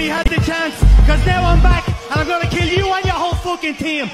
He had the chance, because now I'm back, and I'm gonna kill you and your whole fucking team.